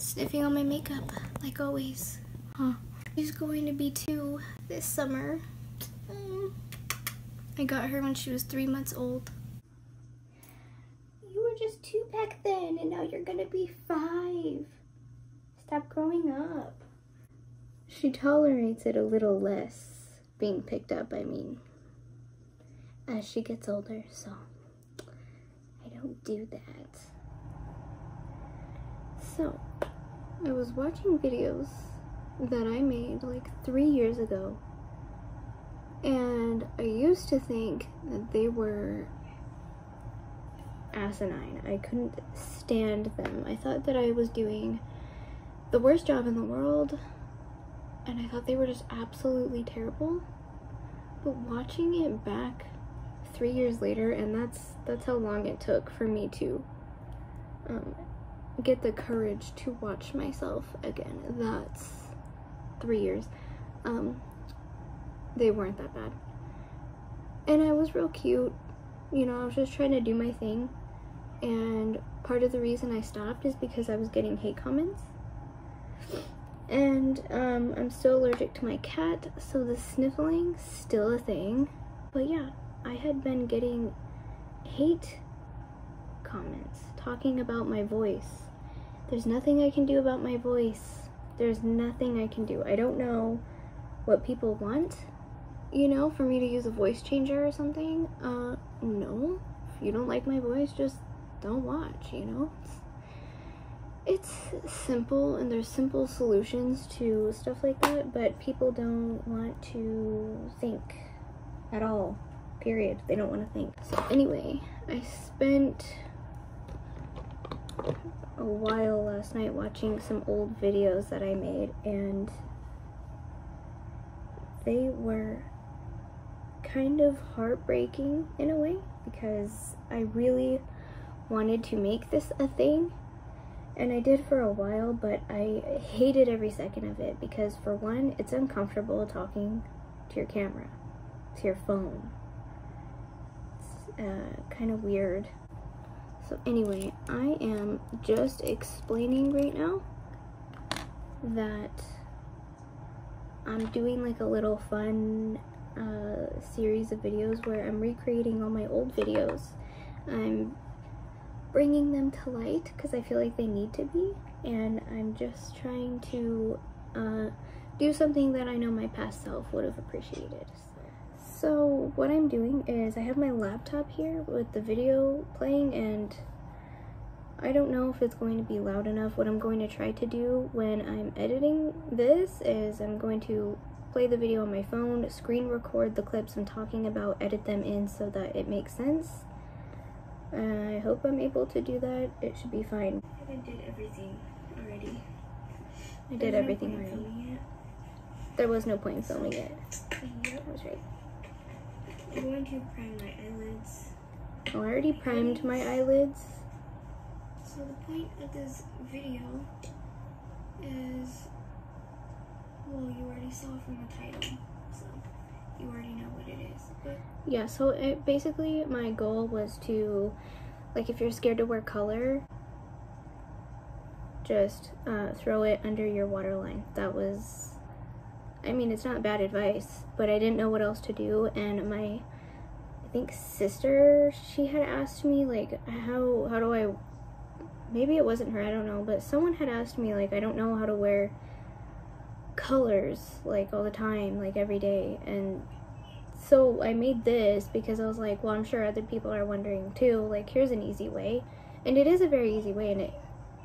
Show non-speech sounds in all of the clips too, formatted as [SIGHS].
Sniffing on my makeup, like always. Huh. She's going to be two this summer. Mm. I got her when she was three months old. You were just two back then, and now you're gonna be five. Stop growing up. She tolerates it a little less, being picked up, I mean, as she gets older, so I don't do that. So, I was watching videos that I made like three years ago, and I used to think that they were asinine. I couldn't stand them. I thought that I was doing the worst job in the world, and I thought they were just absolutely terrible. But watching it back three years later, and that's that's how long it took for me to um, get the courage to watch myself again. That's three years. Um, they weren't that bad. And I was real cute. You know, I was just trying to do my thing. And part of the reason I stopped is because I was getting hate comments. And um, I'm still allergic to my cat, so the sniffling still a thing. But yeah, I had been getting hate comments talking about my voice. There's nothing I can do about my voice. There's nothing I can do. I don't know what people want, you know, for me to use a voice changer or something. Uh, no. If you don't like my voice, just don't watch, you know? It's, it's simple and there's simple solutions to stuff like that, but people don't want to think at all. Period. They don't want to think. So anyway, I spent a while last night watching some old videos that I made and they were kind of heartbreaking in a way because I really wanted to make this a thing and I did for a while but I hated every second of it because for one it's uncomfortable talking to your camera to your phone. It's uh, kind of weird so anyway, I am just explaining right now that I'm doing like a little fun uh, series of videos where I'm recreating all my old videos. I'm bringing them to light because I feel like they need to be and I'm just trying to uh, do something that I know my past self would have appreciated. So what I'm doing is I have my laptop here with the video playing and I don't know if it's going to be loud enough. What I'm going to try to do when I'm editing this is I'm going to play the video on my phone, screen record the clips I'm talking about, edit them in so that it makes sense. I hope I'm able to do that. It should be fine. I did everything already. I did There's everything no already. There was no point in filming it. I was right. I'm going to prime my eyelids. Oh, I already primed my eyelids. So the point of this video is, well, you already saw from the title, so you already know what it is. But Yeah, so it, basically my goal was to, like if you're scared to wear color, just uh, throw it under your waterline. That was, I mean, it's not bad advice, but I didn't know what else to do, and my, I think sister, she had asked me like, how how do I, maybe it wasn't her, I don't know, but someone had asked me like, I don't know how to wear colors like all the time, like every day, and so I made this because I was like, well, I'm sure other people are wondering too. Like, here's an easy way, and it is a very easy way, and it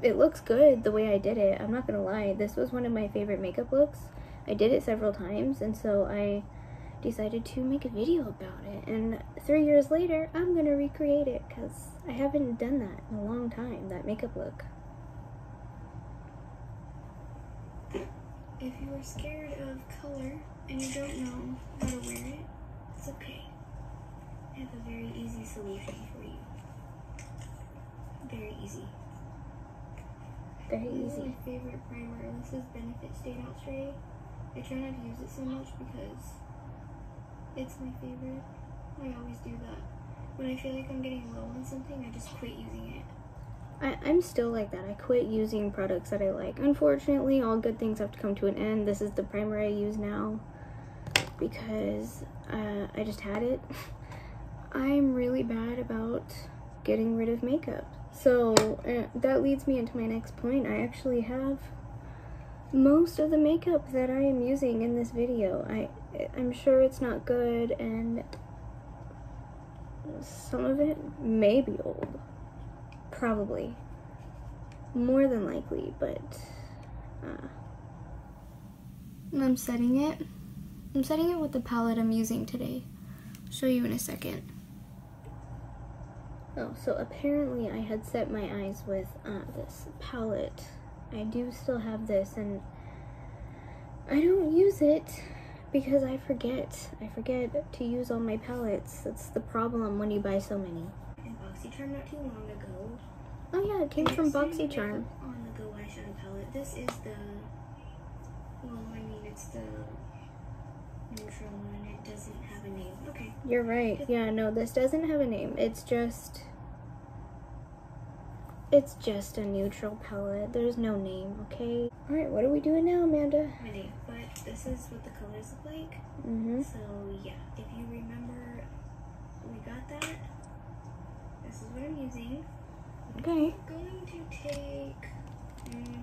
it looks good the way I did it. I'm not gonna lie. This was one of my favorite makeup looks. I did it several times, and so I decided to make a video about it. And three years later, I'm gonna recreate it because I haven't done that in a long time. That makeup look. if you are scared of color and you don't know how to wear it, it's okay. I have a very easy solution for you. Very easy. Very This is easy. my favorite primer. This is Benefit Stay Don't Stray. I try not to use it so much because it's my favorite. I always do that. When I feel like I'm getting low on something, I just quit using it. I, I'm still like that. I quit using products that I like. Unfortunately, all good things have to come to an end. This is the primer I use now because uh, I just had it. [LAUGHS] I'm really bad about getting rid of makeup. So uh, that leads me into my next point. I actually have most of the makeup that I am using in this video. I, I'm sure it's not good and some of it may be old. Probably. More than likely, but uh, I'm setting it. I'm setting it with the palette I'm using today. I'll show you in a second. Oh, so apparently I had set my eyes with uh, this palette. I do still have this and I don't use it because I forget. I forget to use all my palettes. That's the problem when you buy so many. And BoxyCharm not too long ago. Oh yeah, it came from BoxyCharm. On the Go eyeshadow palette. This is the. Well, I mean, it's the neutral one. It doesn't have a name. Okay. You're right. Yeah, no, this doesn't have a name. It's just it's just a neutral palette. There's no name, okay? Alright, what are we doing now, Amanda? My but this is what the colors look like. Mm-hmm. So yeah, if you remember, we got that. This is what I'm using. Okay. I'm going to take. mm,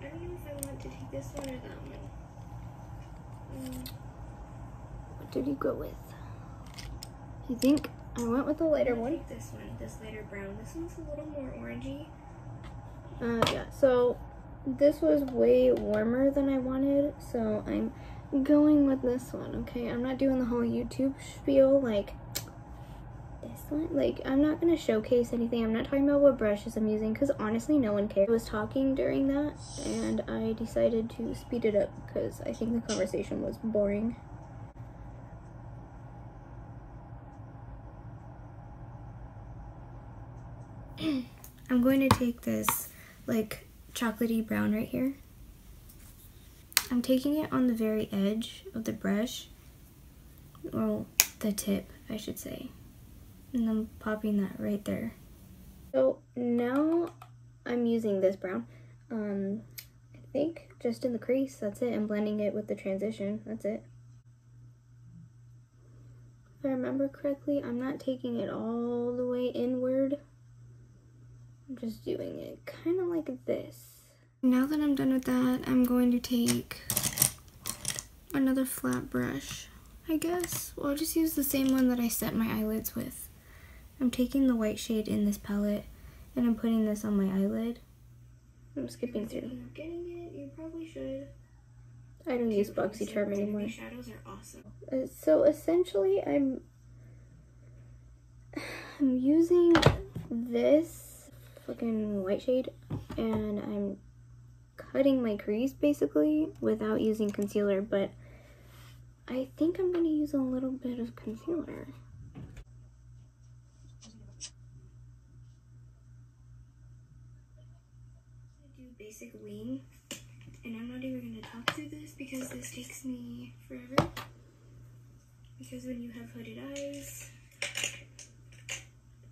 I don't know if I want to take this one or that one. Mm, What did you go with? You think I went with the lighter one? This one, this lighter brown. This one's a little more orangey. Uh, yeah, so this was way warmer than I wanted, so I'm going with this one, okay? I'm not doing the whole YouTube spiel like this one. Like, I'm not gonna showcase anything. I'm not talking about what brushes I'm using because honestly, no one cared. I was talking during that and I decided to speed it up because I think the conversation was boring. I'm going to take this like chocolatey brown right here. I'm taking it on the very edge of the brush, well, the tip, I should say. And I'm popping that right there. So now I'm using this brown. Um, I think just in the crease, that's it. I'm blending it with the transition, that's it. If I remember correctly, I'm not taking it all the way inward. I'm just doing it kind of like this. Now that I'm done with that, I'm going to take another flat brush, I guess. Well, I'll just use the same one that I set my eyelids with. I'm taking the white shade in this palette and I'm putting this on my eyelid. I'm skipping If you're through. getting it, you probably should. I don't use BoxyCharm anymore. shadows are awesome. Uh, so essentially, I'm [SIGHS] I'm using this fucking white shade, and I'm cutting my crease basically without using concealer. But I think I'm gonna use a little bit of concealer. do basic wing, and I'm not even gonna talk through this because this takes me forever. Because when you have hooded eyes,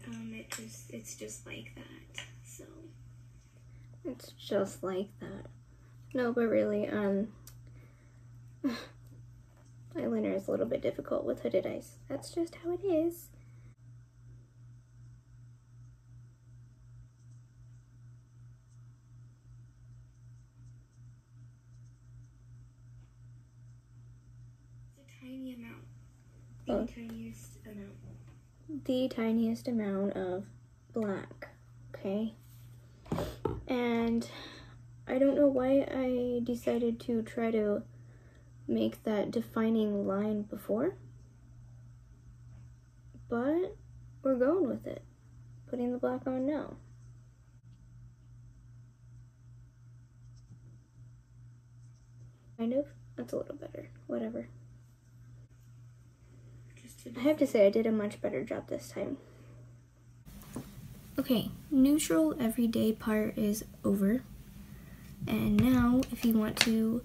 um, it just it's just like that. It's just like that. No, but really, um, [SIGHS] eyeliner is a little bit difficult with hooded eyes. That's just how it is. it's a tiny amount, the Oh. tiniest amount. the tiniest amount of black, okay? And I don't know why I decided to try to make that defining line before, but we're going with it. Putting the black on now. Kind of. That's a little better. Whatever. I have to say, I did a much better job this time. Okay, neutral everyday part is over. And now, if you want to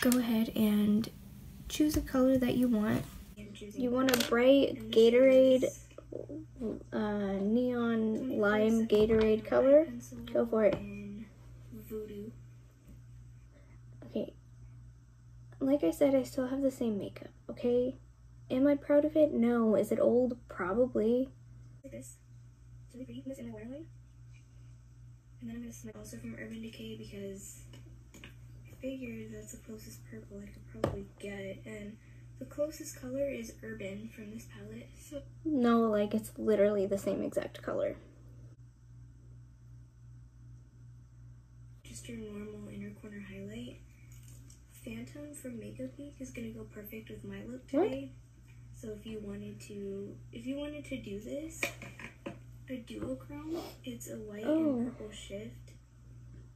go ahead and choose a color that you want, you want a bright Gatorade uh, neon lime Gatorade color. Go for it. Okay. Like I said, I still have the same makeup, okay? Am I proud of it? No. Is it old? Probably. Like this. It's really pretty. This in my waterline. And then I'm gonna smell also from Urban Decay because I figured that's the closest purple I could probably get. And the closest color is Urban from this palette. So No, like it's literally the same exact color. just your normal inner corner highlight. Phantom from Makeup Geek is gonna go perfect with my look What? today. So if you wanted to, if you wanted to do this, a duochrome, it's a white Oh. and purple shift.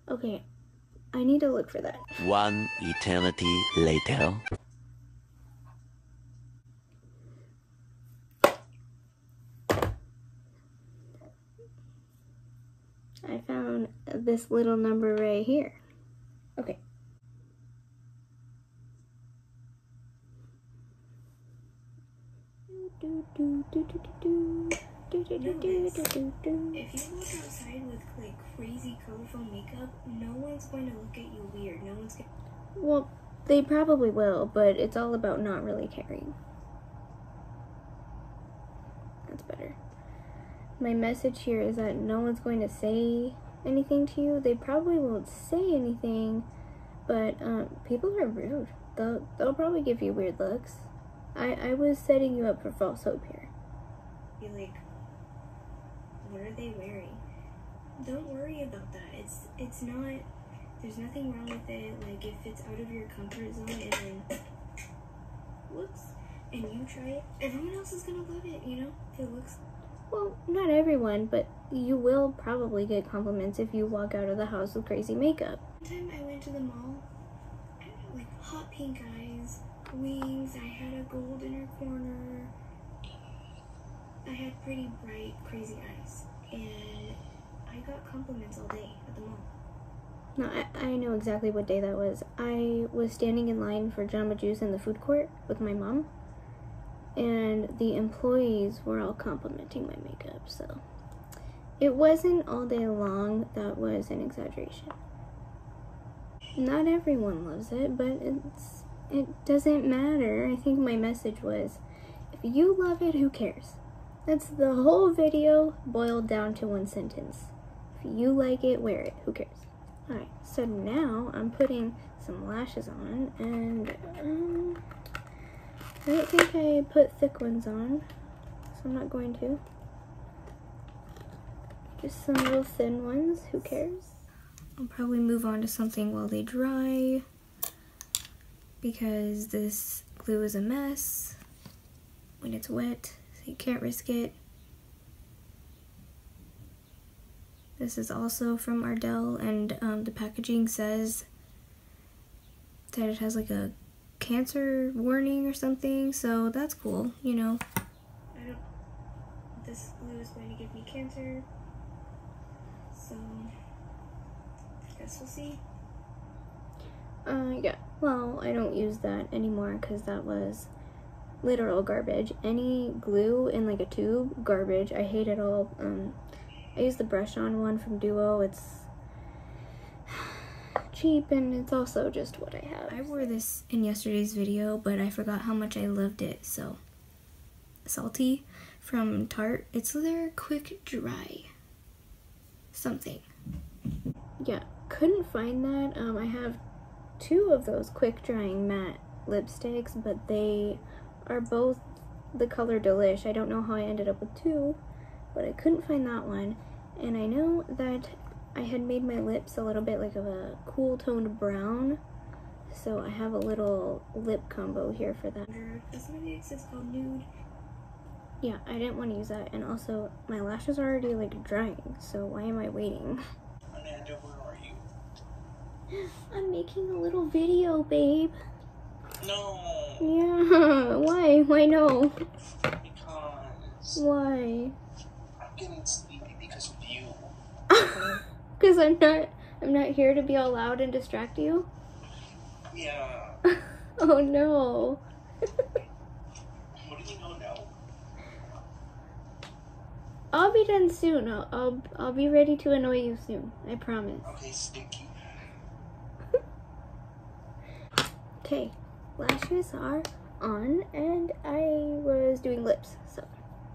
Okay. I need to look for that. One eternity later. I found this little number right here. Okay. Do, do, do, do, do, do, do, do, do, do. If you walk outside with like crazy colorful makeup, no one's going to look at you weird. No one's going Well, they probably will, but it's all about not really caring. That's better. My message here is that no one's going to say anything to you. They probably won't say anything, but um, people are rude. They'll, they'll probably give you weird looks. I, I was setting you up for false hope here. Be like, what are they wearing? Don't worry about that. It's it's not. There's nothing wrong with it. Like if it's out of your comfort zone and then, whoops, and you try it, everyone else is gonna love it. You know, if it looks. Well, not everyone, but you will probably get compliments if you walk out of the house with crazy makeup. One time I went to the mall, like hot pink eyes, wings. I had a gold inner corner. I had pretty bright, crazy eyes, compliments all day at the mall. No, I, I know exactly what day that was. I was standing in line for Jamba Juice in the food court with my mom, and the employees were all complimenting my makeup, so it wasn't all day long. That was an exaggeration. Not everyone loves it, but it's it doesn't matter. I think my message was if you love it, who cares? That's the whole video boiled down to one sentence. You like it, wear it. Who cares? Alright, so now I'm putting some lashes on, and um, I don't think I put thick ones on, so I'm not going to. Just some little thin ones, who cares? I'll probably move on to something while they dry, because this glue is a mess when it's wet, so you can't risk it. This is also from Ardell, and um, the packaging says that it has like a cancer warning or something, so that's cool, you know. I don't. This glue is going to give me cancer. So. I guess we'll see. Uh, yeah. Well, I don't use that anymore because that was literal garbage. Any glue in like a tube, garbage. I hate it all. Um, I use the brush on one from Duo. It's [SIGHS] cheap and it's also just what I have. I wore this in yesterday's video, but I forgot how much I loved it. So, salty from Tarte. It's their quick dry something. Yeah, couldn't find that. Um, I have two of those quick drying matte lipsticks, but they are both the color Delish. I don't know how I ended up with two, but I couldn't find that one. And I know that I had made my lips a little bit like of a cool toned brown, so I have a little lip combo here for that. Cosmetics is called Nude. Yeah, I didn't want to use that, and also my lashes are already like drying, so why am I waiting? [LAUGHS] Amanda, where are you? [GASPS] I'm making a little video, babe. No, Yeah, [LAUGHS] why? Why no? because Why? Getting sleepy because of you. [LAUGHS] Because I'm not, I'm not here to be all loud and distract you. Yeah. [LAUGHS] oh no. [LAUGHS] What do you know now? I'll be done soon. I'll, I'll I'll be ready to annoy you soon. I promise. Okay, Stinky. Okay, lashes are on, and I was doing lips, so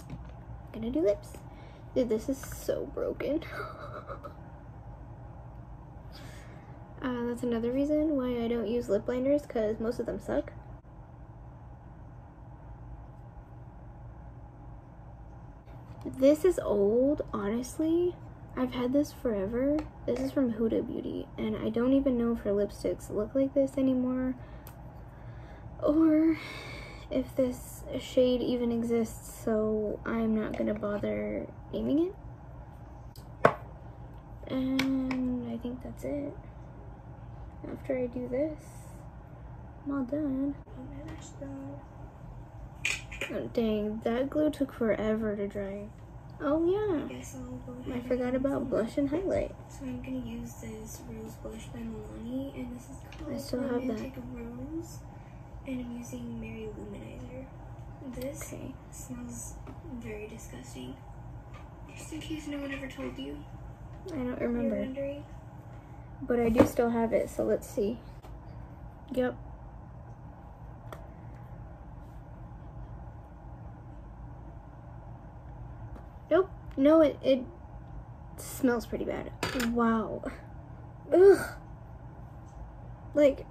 I'm gonna do lips. Dude, this is so broken. [LAUGHS] uh, that's another reason why I don't use lip liners, because most of them suck. This is old, honestly. I've had this forever. This is from Huda Beauty, and I don't even know if her lipsticks look like this anymore, or if this shade even exists, so I'm not gonna bother naming it. And I think that's it. After I do this, I'm all done. My done. Oh, dang, that glue took forever to dry. Oh yeah, Guess I'll go ahead. I forgot about blush and highlight. So I'm gonna use this rose blush by Milani, and this is called I still have that. Rose, and I'm using Mary-Lou Manizer. This Okay. smells very disgusting. Just in case no one ever told you, I don't remember. But I do still have it, so let's see. Yep. Nope. No, it, it smells pretty bad. Wow. Ugh. Like,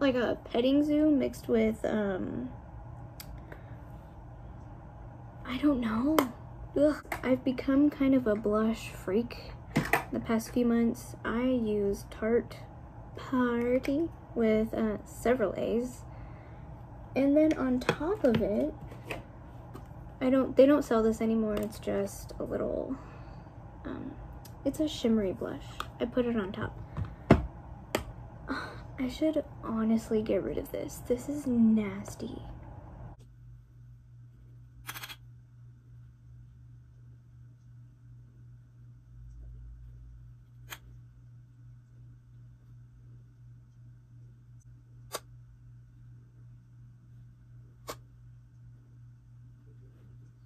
like a petting zoo mixed with, um, I don't know. Ugh. I've become kind of a blush freak the past few months, I use Tarte Party with uh, several A's. And then on top of it, I don't, they don't sell this anymore. It's just a little, um, it's a shimmery blush. I put it on top. I should honestly get rid of this. This is nasty.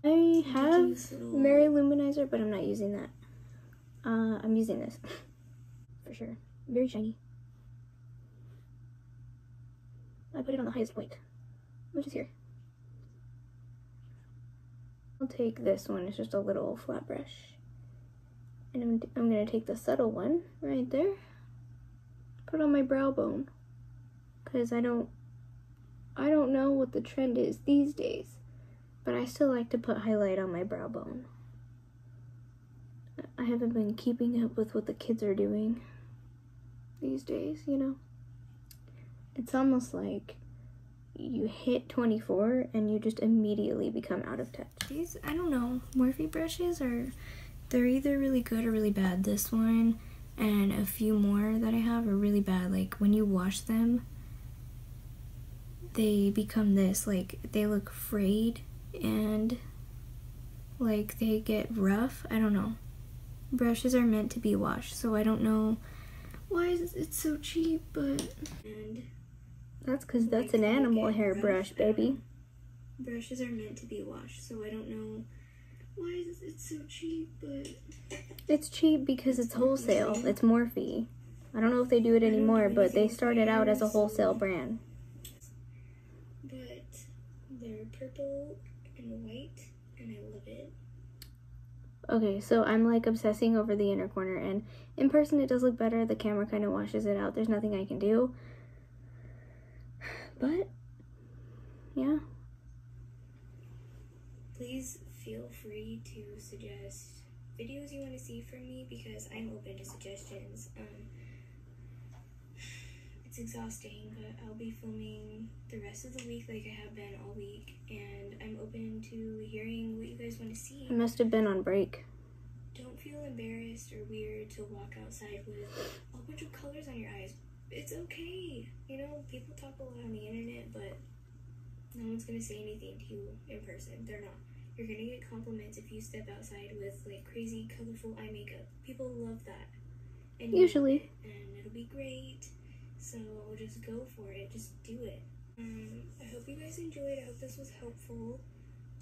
I have Mary-Lou Manizer, but I'm not using that. Uh, I'm using this [LAUGHS] for sure. Very shiny. I put it on the highest point, which is here. I'll take this one. It's just a little flat brush, and I'm I'm gonna take the subtle one right there. Put on my brow bone, cause I don't I don't know what the trend is these days. But I still like to put highlight on my brow bone. I haven't been keeping up with what the kids are doing these days, you know? It's almost like you hit 24 and you just immediately become out of touch. These, I don't know, Morphe brushes are, they're either really good or really bad. This one and a few more that I have are really bad. Like when you wash them, they become this, like they look frayed and like they get rough. I don't know. Brushes are meant to be washed, so I don't know why is it so cheap, but And that's because that's an animal get hair brush, baby. Brushes are meant to be washed, so I don't know why is it so cheap, but It's cheap because it's wholesale. wholesale. It's Morphe. I don't know if they do it anymore, but they started out as a wholesale brand. but they're purple and white, and I love it. Okay, so I'm like obsessing over the inner corner, and in person it does look better. The camera kind of washes it out. There's nothing I can do. But, yeah. Please feel free to suggest videos you want to see from me because I'm open to suggestions. Um, it's exhausting, but I'll be filming the rest of the week like I have been all week, and I'm open to hearing what you guys want to see. I must have been on break. Don't feel embarrassed or weird to walk outside with a bunch of colors on your eyes. It's okay. You know, people talk a lot on the internet, but no one's gonna say anything to you in person. They're not. You're gonna get compliments if you step outside with like crazy, colorful eye makeup. People love that. And Usually. and it'll be great. So I'll just go for it. Just do it. Um, I hope you guys enjoyed. I hope this was helpful.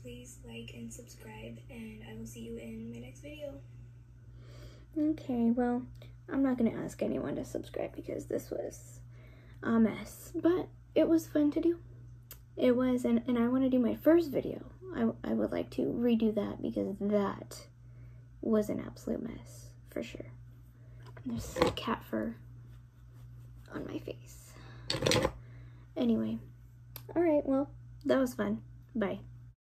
please like and subscribe, and I will see you in my next video. Okay, well, I'm not gonna ask anyone to subscribe because this was a mess, but it was fun to do. It was, and, and I want to do my first video. I, I would like to redo that because that was an absolute mess, for sure. There's cat fur on my face. Anyway, alright, well, that was fun. Bye.